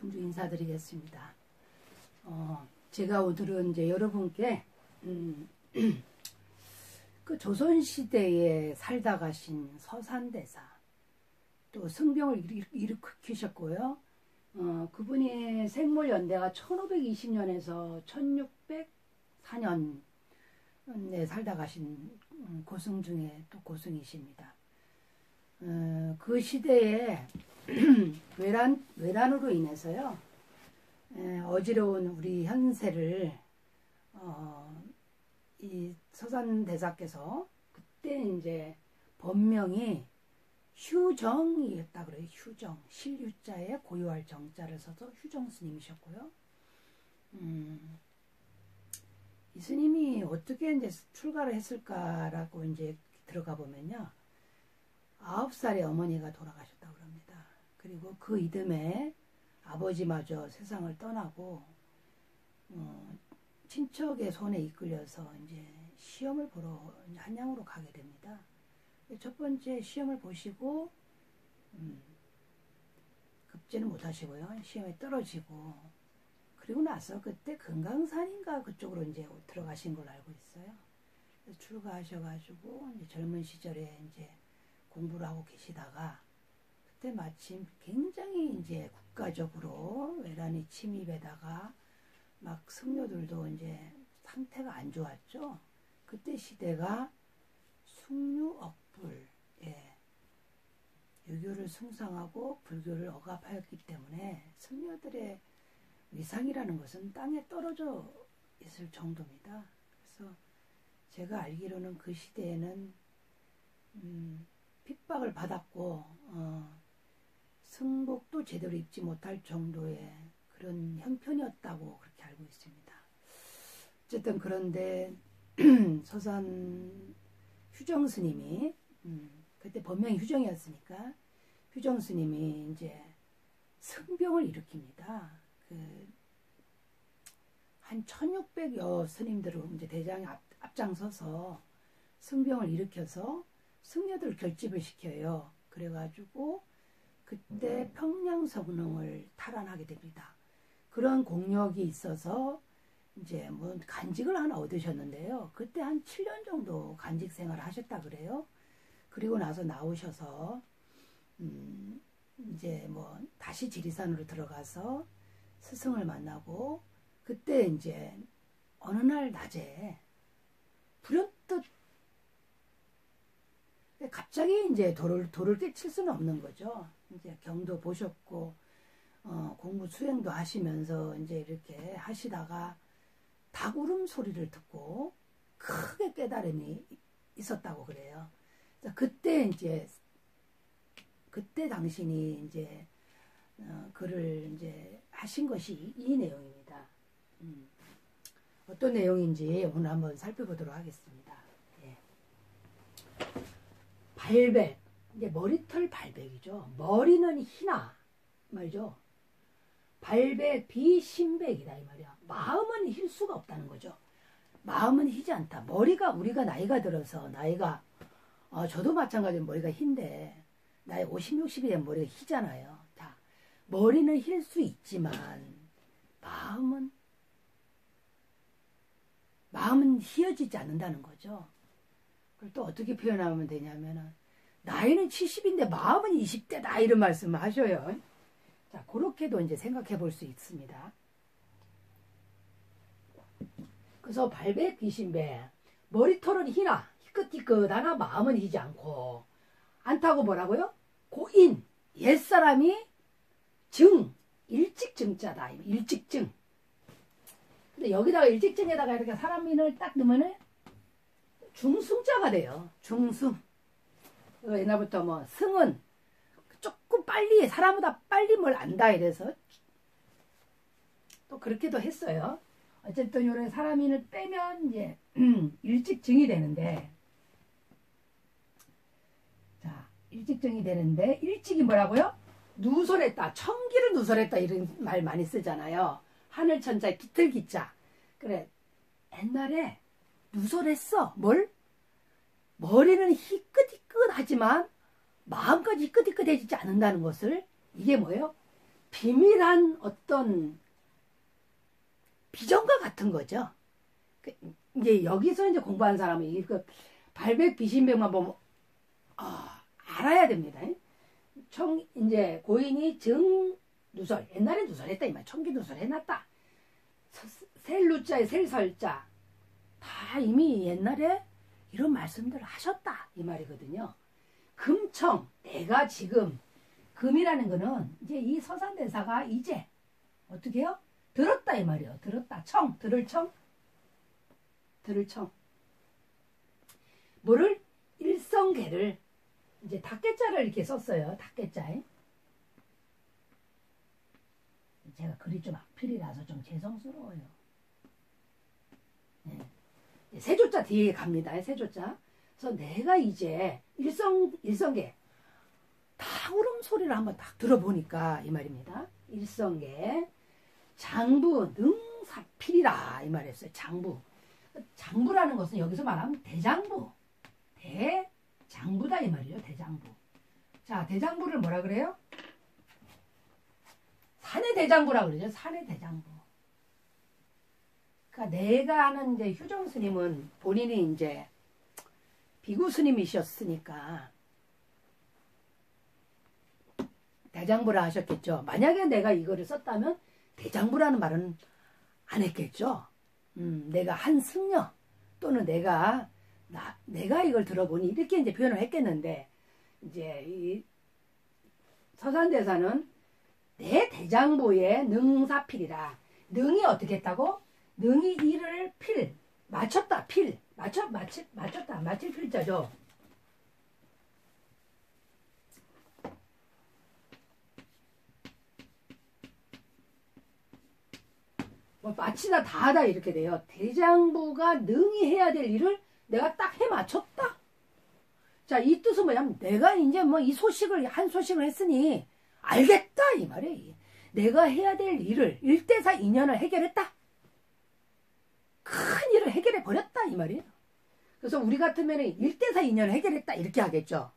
성주 인사드리겠습니다. 어, 제가 오늘은 이제 여러분께 음, 그 조선시대에 살다 가신 서산대사 또 성병을 일으키셨고요. 어, 그분이 생물연대가 1520년에서 1604년에 살다 가신 음, 고승 중에 또 고승이십니다. 어, 그 시대에 외란, 외란으로 인해서요, 에, 어지러운 우리 현세를, 어, 이 서산대사께서 그때 이제 본명이 휴정이었다 그래요. 휴정. 실유자에 고유할 정자를 써서 휴정 스님이셨고요. 음, 이 스님이 어떻게 이제 출가를 했을까라고 이제 들어가 보면요. 아홉 살에 어머니가 돌아가셨다고 합니다. 그리고 그 이듬해 아버지마저 세상을 떠나고 어, 친척의 손에 이끌려서 이제 시험을 보러 한양으로 가게 됩니다. 첫 번째 시험을 보시고 음, 급제는 못하시고요. 시험에 떨어지고 그리고 나서 그때 금강산인가 그쪽으로 이제 들어가신 걸로 알고 있어요. 출가하셔가지고 이제 젊은 시절에 이제 공부를 하고 계시다가 그때 마침 굉장히 이제 국가적으로 외란이 침입에다가 막 승려들도 이제 상태가 안 좋았죠. 그때 시대가 숭유억불, 예. 유교를 숭상하고 불교를 억압하였기 때문에 승려들의 위상이라는 것은 땅에 떨어져 있을 정도입니다. 그래서 제가 알기로는 그 시대에는 음, 핍박을 받았고 어, 승복도 제대로 입지 못할 정도의 그런 형편이었다고 그렇게 알고 있습니다. 어쨌든 그런데 서산 휴정 스님이 음, 그때 본명이 휴정이었으니까 휴정 스님이 이제 승병을 일으킵니다. 그 한 1600여 스님들을 이제 대장에 앞, 앞장서서 승병을 일으켜서 승려들 결집을 시켜요. 그래가지고 그때 평양 성능을 탈환하게 됩니다. 그런 공력이 있어서 이제 뭐 간직을 하나 얻으셨는데요. 그때 한 7년 정도 간직 생활을 하셨다 그래요. 그리고 나서 나오셔서 음 이제 뭐 다시 지리산으로 들어가서 스승을 만나고 그때 이제 어느 날 낮에 불현듯 갑자기 이제 돌을 돌을 깨칠 수는 없는 거죠. 이제 경도 보셨고 어, 공부 수행도 하시면서 이제 이렇게 하시다가 닭 울음 소리를 듣고 크게 깨달음이 있었다고 그래요. 그때 이제 그때 당신이 이제 어, 글을 이제 하신 것이 이 내용입니다. 음. 어떤 내용인지 오늘 한번 살펴보도록 하겠습니다. 예. 발백 이제 머리털 발백이죠. 머리는 희나 말이죠. 발백 비신백이다 이 말이야. 마음은 힐 수가 없다는 거죠. 마음은 희지 않다. 머리가 우리가 나이가 들어서 나이가 어, 저도 마찬가지로 머리가 흰데 나이 50, 60이 된 머리가 희잖아요. 자, 머리는 힐 수 있지만 마음은 마음은 휘어지지 않는다는 거죠. 그걸 또 어떻게 표현하면 되냐면은 나이는 70인데 마음은 20대다 이런 말씀을 하셔요. 자, 그렇게도 이제 생각해 볼 수 있습니다. 그래서 발배 귀신배 머리털은 희나 희끗희끗하나 마음은 희지 않고 않다고 뭐라고요? 고인 옛사람이 증 일찍증자다 일찍증 근데 여기다가 일찍증에다가 이렇게 사람인을 딱 넣으면 중승자가 돼요 중승 옛날부터 뭐 승은 조금 빨리 사람보다 빨리 뭘 안다 이래서 또 그렇게도 했어요. 어쨌든 요런 사람인을 빼면 이제 일찍 증이 되는데 자 일찍 증이 되는데 일찍이 뭐라고요? 누설했다 청기를 누설했다 이런 말 많이 쓰잖아요. 하늘천자에 깃틀기자 그래 옛날에 누설했어 뭘? 머리는 희끗희끗하지만 마음까지 희끗희끗해지지 않는다는 것을 이게 뭐예요? 비밀한 어떤 비전과 같은 거죠. 그 이제 여기서 이제 공부한 사람은 이그 발백 비신백만 보면 아, 알아야 됩니다. 청 이제 고인이 증 누설 옛날에 누설했다 이말 청기 누설 해놨다. 셀루자에 셀설자 다 이미 옛날에 이런 말씀들을 하셨다 이 말이거든요. 금청 내가 지금 금이라는 거는 이제 이 서산대사가 이제 어떻게 해요? 들었다 이 말이에요. 들었다. 청 들을 청 들을 청 뭐를 일성계를 이제 닭개자를 이렇게 썼어요. 닭개자에 제가 글이 좀 악필이라서 좀 죄송스러워요. 네. 세 조자 뒤에 갑니다. 세 조자. 그래서 내가 이제 일성 일성계 다구름 소리를 한번 딱 들어보니까 이 말입니다. 일성계 장부 능사필이라 이 말했어요. 장부. 장부라는 것은 여기서 말하면 대장부. 대장부다 이 말이에요. 대장부. 자, 대장부를 뭐라 그래요? 산의 대장부라 그러죠. 산의 대장부. 그러니까 내가 아는 이제 휴정 스님은 본인이 이제 비구 스님이셨으니까 대장부라 하셨겠죠. 만약에 내가 이거를 썼다면 대장부라는 말은 안 했겠죠. 음, 내가 한 승려 또는 내가 나 내가 이걸 들어보니 이렇게 이제 표현을 했겠는데 이제 이 서산대사는 내 대장부의 능사필이라 능이 어떻게 했다고? 능이 이를 필 맞췄다 필 맞춰 맞치, 맞췄다 맞힐 필자죠. 뭐 마치다 다하다 이렇게 돼요. 대장부가 능히 해야 될 일을 내가 딱 해 맞췄다. 자, 이 뜻은 뭐냐면 내가 이제 뭐 이 소식을 한 소식을 했으니 알겠다 이 말이에요. 내가 해야 될 일을 1대4 인연을 해결했다. 큰 일을 해결해 버렸다 이 말이에요. 그래서 우리 같으면 1대4 인연을 해결했다 이렇게 하겠죠.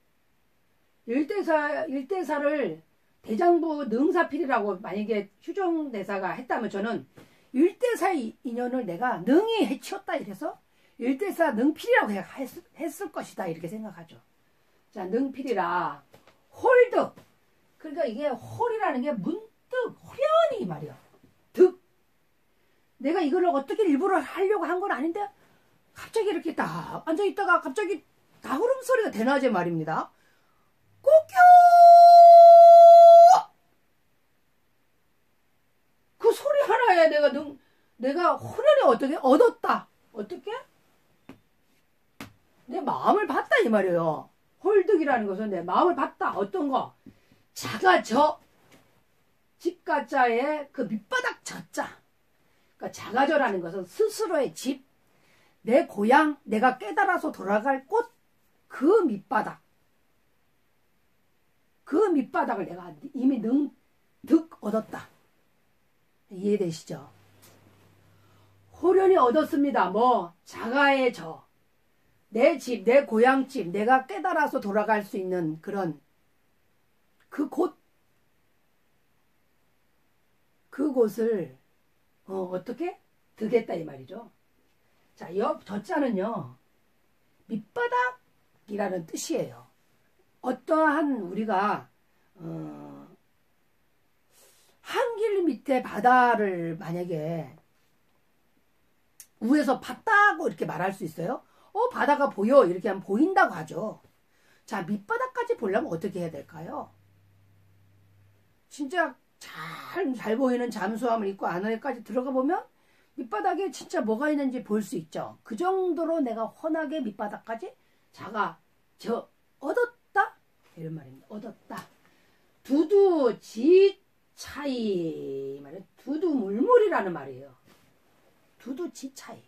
1대4 1대4를 대장부 능사필이라고 만약에 휴정대사가 했다면 저는 1대4 인연을 내가 능히 해치웠다 이래서 1대4 능필이라고 했, 을 것이다 이렇게 생각하죠. 자 능필이라 홀득 그러니까 이게 홀이라는 게 문득 호련히 말이야. 득 내가 이걸 어떻게 일부러 하려고 한 건 아닌데 갑자기 이렇게 딱 앉아 있다가 갑자기 다구름 소리가 대낮에 말입니다. 꼬껴 그 소리 하나에 내가 능, 내가 호련히 어떻게 얻었다. 어떻게? 내 마음을 봤다 이 말이에요. 홀득이라는 것은 내 마음을 봤다. 어떤 거? 자가 저 집가자의 그 밑바닥 저자. 그러니까 자가저라는 것은 스스로의 집, 내 고향, 내가 깨달아서 돌아갈 곳, 그 밑바닥. 그 밑바닥을 내가 이미 능득 얻었다. 이해되시죠? 호련히 얻었습니다. 뭐 자가의 저, 내 집, 내 고향집, 내가 깨달아서 돌아갈 수 있는 그런 그 곳, 그곳을 어, 어떻게 드겠다 이 말이죠. 자, 옆 저자는요 밑바닥이라는 뜻이에요. 어떠한 우리가 어, 한길 밑에 바다를 만약에 위에서 봤다고 이렇게 말할 수 있어요? 어, 바다가 보여. 이렇게 하면 보인다고 하죠. 자, 밑바닥까지 보려면 어떻게 해야 될까요? 진짜 잘, 잘 보이는 잠수함을 입고 안에까지 들어가 보면 밑바닥에 진짜 뭐가 있는지 볼 수 있죠. 그 정도로 내가 훤하게 밑바닥까지 자가, 저, 얻었다? 이런 말입니다. 얻었다. 두두 지 차이 말이에요. 두두 물물이라는 말이에요. 두두 지 차이.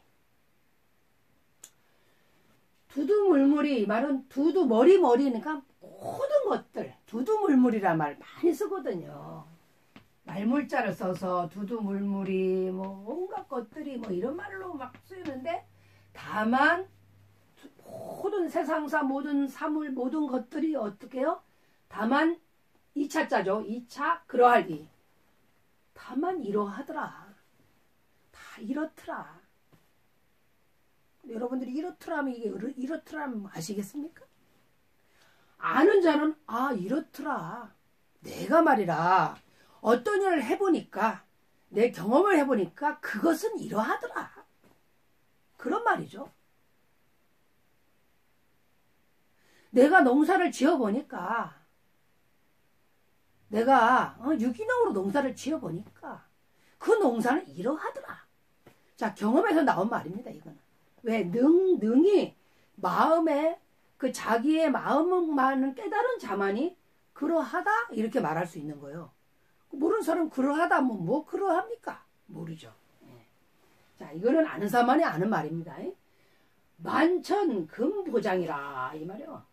두두 물물이 말은 두두 머리 머리니까 모든 것들 두두 물물이란 말 많이 쓰거든요. 말물자를 써서 두두물물이 뭐 온갖 것들이 뭐 이런 말로 막 쓰이는데 다만 모든 세상사 모든 사물 모든 것들이 어떻게 요 다만 2차자죠. 2차 그러하리. 다만 이러하더라. 다 이렇더라. 여러분들이 이렇더라면 이게 이렇더라면 아시겠습니까? 아는 자는 아 이렇더라. 내가 말이라 어떤 일을 해보니까 내 경험을 해보니까 그것은 이러하더라. 그런 말이죠. 내가 농사를 지어보니까 내가 어, 유기농으로 농사를 지어보니까 그 농사는 이러하더라. 자 경험에서 나온 말입니다. 이거는 왜 능, 능이 마음에 그 자기의 마음만은 깨달은 자만이 그러하다 이렇게 말할 수 있는 거예요. 모르는 사람 그러하다 뭐, 뭐 그러합니까? 모르죠. 예. 자 이거는 아는 사람만이 아는 말입니다. 만천 금보장이라 이 말이요.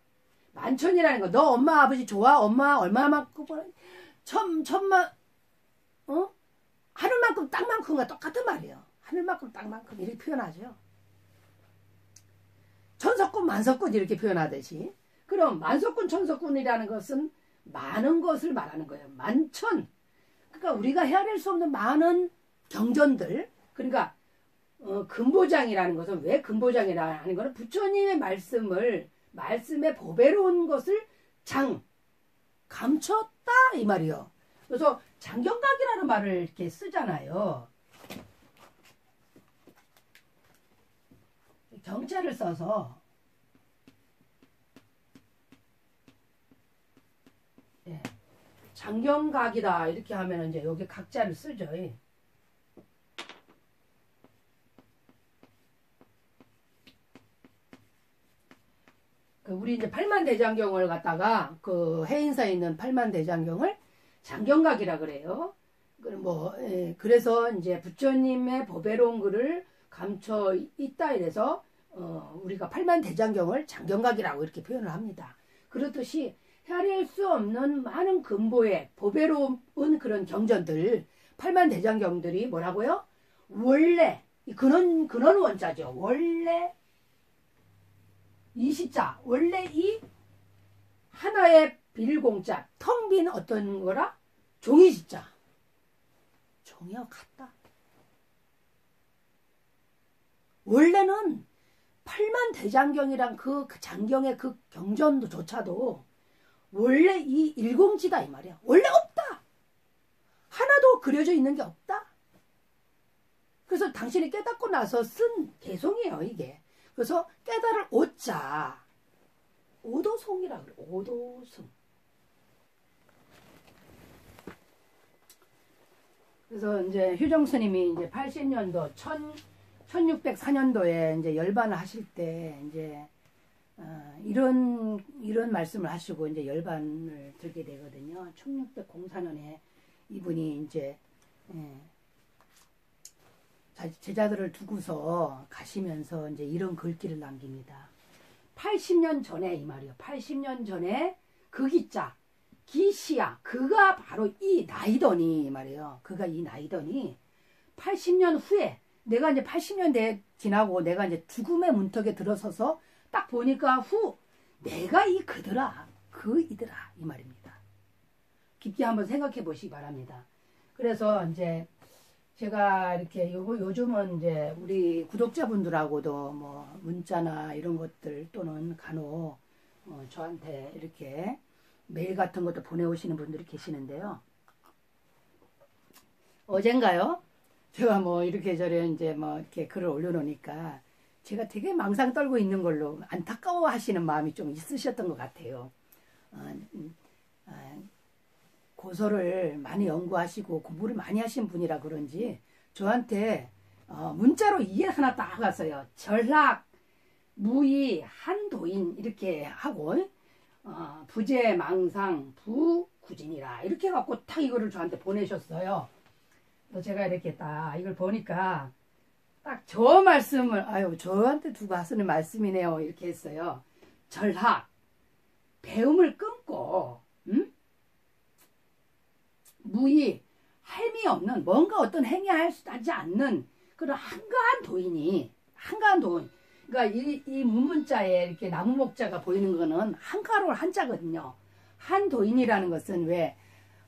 만천이라는 거. 너 엄마 아버지 좋아? 엄마 얼마만큼 천 천만 어 하늘만큼 땅만큼과 똑같은 말이에요. 하늘만큼 땅만큼 이렇게 표현하죠. 천석군 만석군 이렇게 표현하듯이 그럼 만석군 천석군이라는 것은 많은 것을 말하는 거예요. 만천. 그러니까 우리가 헤아릴 수 없는 많은 경전들. 그러니까 어, 근보장이라는 것은 왜 근보장이라는 것은 부처님의 말씀을 말씀에 보배로운 것을 장 감췄다 이 말이요. 그래서 장경각이라는 말을 이렇게 쓰잖아요. 경찰을 써서 예, 장경각이다 이렇게 하면 이제 여기 각자를 쓰죠. 예. 그 우리 이제 팔만 대장경을 갖다가 그 해인사에 있는 팔만 대장경을 장경각이라 그래요. 뭐 예, 그래서 이제 부처님의 보배로운 글을 감춰 있다 이래서 어, 우리가 팔만 대장경을 장경각이라고 이렇게 표현을 합니다. 그렇듯이 헤아릴 수 없는 많은 근보의 보배로운 그런 경전들 팔만 대장경들이 뭐라고요? 원래 근원 근원 원자죠. 원래 이 시자 원래 이 하나의 빌공자 텅 빈 어떤 거라 종이 시자 종이와 같다. 원래는 팔만 대장경이란 그 장경의 그 경전도조차도 원래 이 일공지다 이 말이야. 원래 없다. 하나도 그려져 있는 게 없다. 그래서 당신이 깨닫고 나서 쓴 개송이에요 이게. 그래서 깨달을 오자 오도송이라 그래. 오도송. 그래서 이제 휴정 스님이 이제 80년도 1604년도에 이제 열반을 하실 때 이제 어, 이런 이런 말씀을 하시고 이제 열반을 들게 되거든요. 1604년에 이분이 이제 예, 제자들을 두고서 가시면서 이제 이런 글귀를 남깁니다. 80년 전에 이 말이요. 80년 전에 그 기자 기시야 그가 바로 이 나이더니 말이에요. 그가 이 나이더니 80년 후에 내가 이제 80년 대 지나고 내가 이제 죽음의 문턱에 들어서서 딱 보니까 후 내가 이 그더라 그 이더라 이 말입니다. 깊게 한번 생각해 보시기 바랍니다. 그래서 이제 제가 이렇게 요, 요즘은 이제 우리 구독자분들하고도 뭐 문자나 이런 것들 또는 간혹 어, 저한테 이렇게 메일 같은 것도 보내오시는 분들이 계시는데요. 어젠가요? 제가 뭐 이렇게 저래 이제 뭐 이렇게 글을 올려놓으니까 제가 되게 망상 떨고 있는 걸로 안타까워 하시는 마음이 좀 있으셨던 것 같아요. 어, 어, 고소를 많이 연구하시고 공부를 많이 하신 분이라 그런지 저한테 어, 문자로 이해 하나 딱 왔어요. 전락, 무의, 한도인 이렇게 하고 어, 부재, 망상, 부 구진이라 이렇게 갖고 딱 이거를 저한테 보내셨어요. 제가 이렇게 딱 이걸 보니까 딱 저 말씀을 아유 저한테 두고 하시는 말씀이네요 이렇게 했어요. 절학 배움을 끊고 음? 무의 헬미 없는 뭔가 어떤 행위하지 않는 그런 한가한 도인이 한가한 도인 그러니까 이, 이 문문자에 이렇게 나무 목자가 보이는 거는 한가로 한자거든요. 한 도인이라는 것은 왜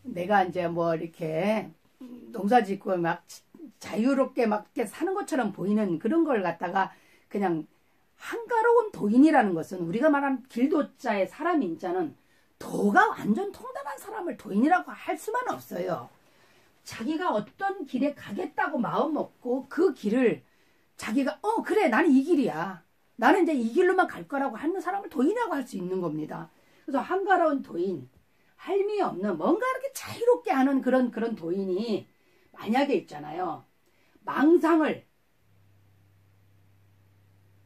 내가 이제 뭐 이렇게 농사 짓고 막 자유롭게 막 이렇게 사는 것처럼 보이는 그런 걸 갖다가 그냥 한가로운 도인이라는 것은 우리가 말하는 길도자의 사람 인 자는 도가 완전 통달한 사람을 도인이라고 할 수만 없어요. 자기가 어떤 길에 가겠다고 마음 먹고 그 길을 자기가 어 그래 나는 이 길이야. 나는 이제 이 길로만 갈 거라고 하는 사람을 도인이라고 할 수 있는 겁니다. 그래서 한가로운 도인, 할미 없는 뭔가 이렇게 자유롭게 하는 그런 그런 도인이 만약에 있잖아요. 망상을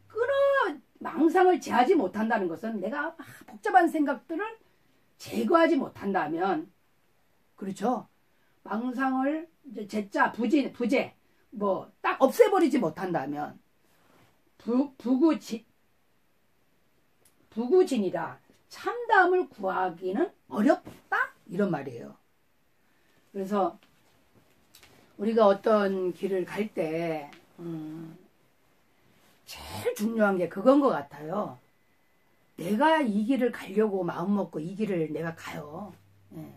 끊어 망상을 제하지 못한다는 것은 내가 복잡한 생각들을 제거하지 못한다면 그렇죠. 망상을 제자 부진 부재 뭐 딱 없애버리지 못한다면 부, 부구진 부구진이다. 참담을 구하기는 어렵다 이런 말이에요. 그래서 우리가 어떤 길을 갈때 음, 제일 중요한 게 그건 것 같아요. 내가 이 길을 가려고 마음 먹고 이 길을 내가 가요. 예.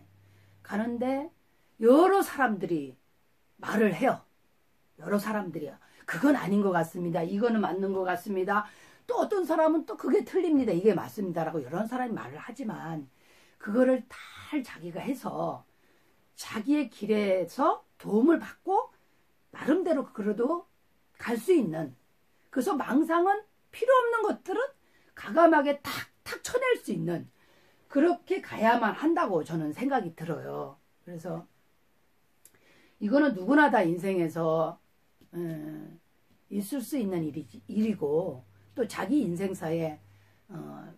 가는데 여러 사람들이 말을 해요. 여러 사람들이요. 그건 아닌 것 같습니다. 이거는 맞는 것 같습니다. 또 어떤 사람은 또 그게 틀립니다. 이게 맞습니다라고 여러 사람이 말을 하지만 그거를 다 자기가 해서 자기의 길에서 도움을 받고 나름대로 그래도 갈 수 있는 그래서 망상은 필요 없는 것들은 가감하게 탁탁 쳐낼 수 있는 그렇게 가야만 한다고 저는 생각이 들어요. 그래서 이거는 누구나 다 인생에서 음, 있을 수 있는 일이, 일이고 또 자기 인생사에 어,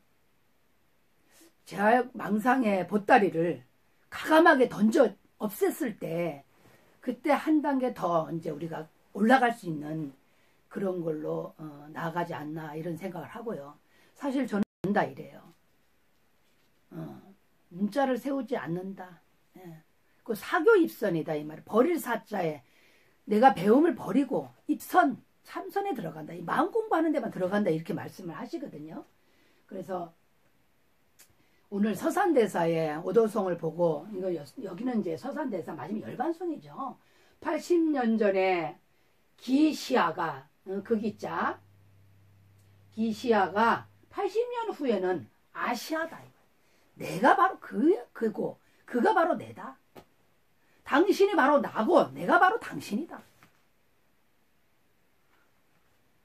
제약 망상의 보따리를 가감하게 던져 없앴을 때 그때 한 단계 더 이제 우리가 올라갈 수 있는 그런 걸로 어, 나아가지 않나 이런 생각을 하고요. 사실 저는 다 이래요. 어, 문자를 세우지 않는다. 예. 그 사교 입선이다 이 말. 버릴 사자에 내가 배움을 버리고 입선 참선에 들어간다. 이 마음 공부하는 데만 들어간다 이렇게 말씀을 하시거든요. 그래서 오늘 서산대사의 오도송을 보고 이거 여기는 이제 서산대사 맞으면 열반송이죠. 80년 전에 기시아가 어, 그 기자 기시아가 80년 후에는 아시아다. 내가 바로 그 그고 그가 바로 내다. 당신이 바로 나고 내가 바로 당신이다.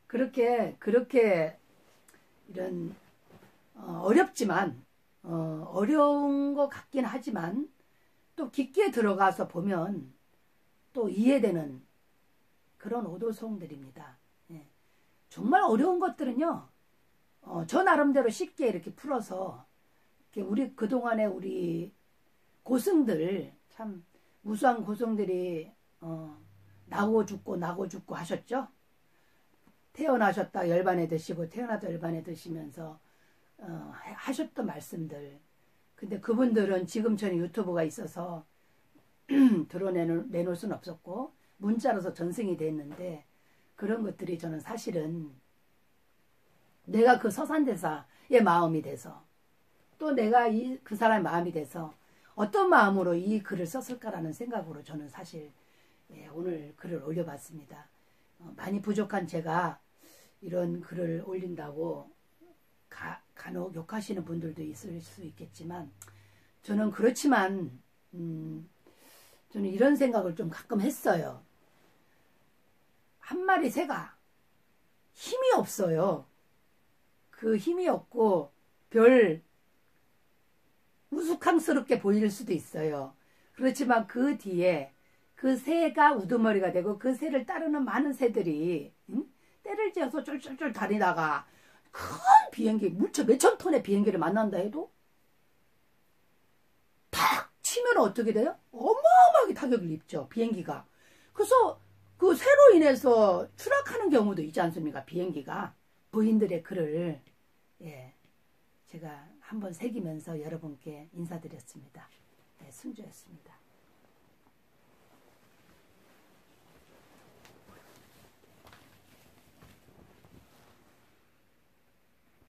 그렇게 그렇게 이런 어, 어렵지만 어, 어려운 것 같긴 하지만 또 깊게 들어가서 보면 또 이해되는 그런 오도송들입니다. 예. 정말 어려운 것들은요, 어, 저 나름대로 쉽게 이렇게 풀어서 이렇게 우리 그동안에 우리 고승들 참 무수한 고승들이 어, 나고 죽고 나고 죽고 하셨죠. 태어나셨다 열반에 드시고 태어나다 열반에 드시면서 어, 하셨던 말씀들. 근데 그분들은 지금처럼 유튜브가 있어서 드러내놓을 내놓을 수는 없었고 문자로서 전승이 됐는데 그런 것들이 저는 사실은 내가 그 서산대사의 마음이 돼서 또 내가 이 그 사람의 마음이 돼서 어떤 마음으로 이 글을 썼을까라는 생각으로 저는 사실 예, 오늘 글을 올려봤습니다. 어, 많이 부족한 제가 이런 글을 올린다고 가, 간혹 욕하시는 분들도 있을 수 있겠지만 저는 그렇지만 음, 저는 이런 생각을 좀 가끔 했어요. 한 마리 새가 힘이 없어요. 그 힘이 없고 별 우스꽝스럽게 보일 수도 있어요. 그렇지만 그 뒤에 그 새가 우두머리가 되고 그 새를 따르는 많은 새들이 응? 때를 지어서 쫄쫄쫄 다니다가 큰 비행기 물체 몇천 톤의 비행기를 만난다 해도 탁 치면 어떻게 돼요? 어마어마하게 타격을 입죠 비행기가. 그래서 그 새로 인해서 추락하는 경우도 있지 않습니까 비행기가? 부인들의 글을 예 제가 한번 새기면서 여러분께 인사드렸습니다. 네, 순주였습니다